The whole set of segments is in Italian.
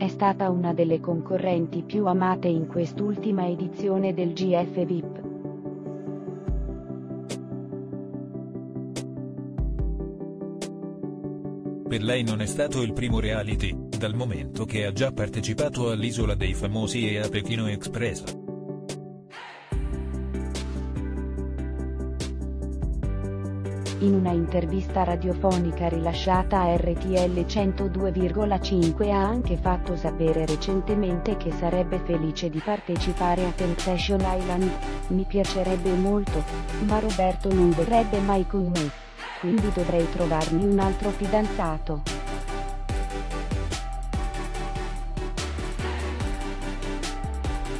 È stata una delle concorrenti più amate in quest'ultima edizione del GF VIP. Per lei non è stato il primo reality, dal momento che ha già partecipato all'Isola dei Famosi e a Pechino Express. In una intervista radiofonica rilasciata a RTL 102,5 ha anche fatto sapere recentemente che sarebbe felice di partecipare a Temptation Island. Mi piacerebbe molto, ma Roberto non verrebbe mai con me quindi dovrei trovarmi un altro fidanzato.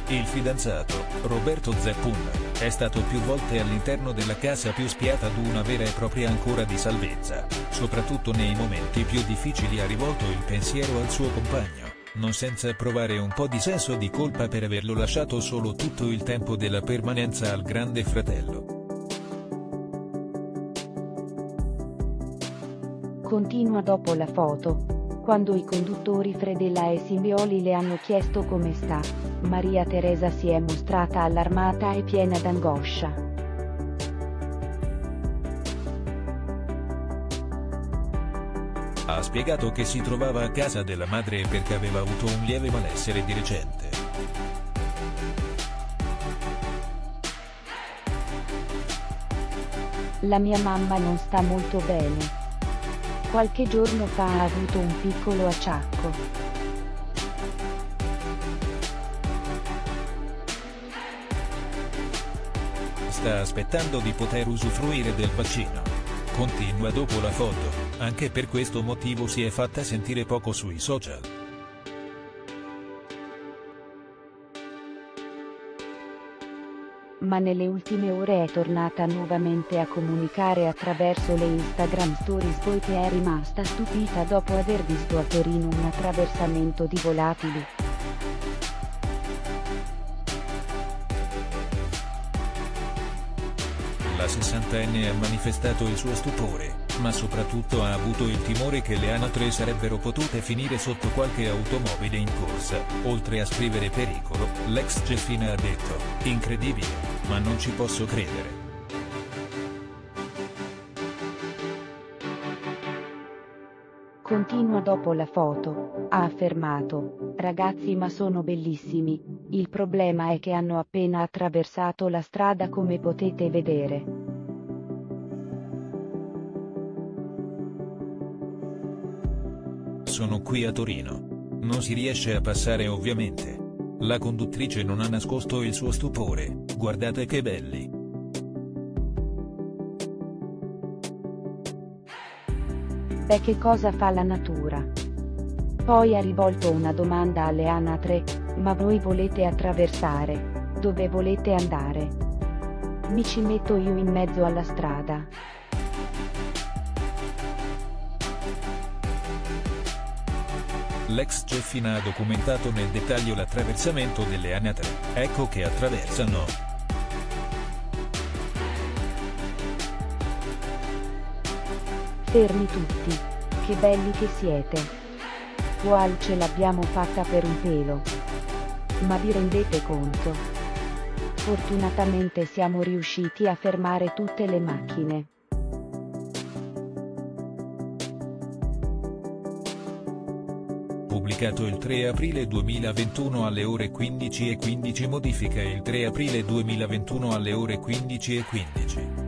Il fidanzato, Roberto Zeppun, è stato più volte all'interno della casa più spiata ad una vera e propria ancora di salvezza, soprattutto nei momenti più difficili ha rivolto il pensiero al suo compagno, non senza provare un po' di senso di colpa per averlo lasciato solo tutto il tempo della permanenza al grande fratello. Continua dopo la foto. Quando i conduttori Fredella e Simbioli le hanno chiesto come sta, Maria Teresa si è mostrata allarmata e piena d'angoscia. Ha spiegato che si trovava a casa della madre perché aveva avuto un lieve malessere di recente. La mia mamma non sta molto bene. Qualche giorno fa ha avuto un piccolo acciacco. Sta aspettando di poter usufruire del vaccino. Continua dopo la foto, anche per questo motivo si è fatta sentire poco sui social. Ma nelle ultime ore è tornata nuovamente a comunicare attraverso le Instagram Stories poiché è rimasta stupita dopo aver visto a Torino un attraversamento di volatili. La sessantenne ha manifestato il suo stupore, ma soprattutto ha avuto il timore che le anatre sarebbero potute finire sotto qualche automobile in corsa. Oltre a scrivere pericolo, l'ex Jeffina ha detto, incredibile, ma non ci posso credere. Continua dopo la foto, ha affermato, ragazzi ma sono bellissimi, il problema è che hanno appena attraversato la strada come potete vedere. Sono qui a Torino. Non si riesce a passare ovviamente. La conduttrice non ha nascosto il suo stupore, guardate che belli. Beh che cosa fa la natura? Poi ha rivolto una domanda alle anatre, ma voi volete attraversare? Dove volete andare? Mi ci metto io in mezzo alla strada. L'ex Jeffina ha documentato nel dettaglio l'attraversamento delle anatre, ecco che attraversano. Fermi tutti. Che belli che siete. Qual ce l'abbiamo fatta per un pelo. Ma vi rendete conto? Fortunatamente siamo riusciti a fermare tutte le macchine. pubblicato il 3 aprile 2021 alle ore 15.15 modifica il 3 aprile 2021 alle ore 15.15.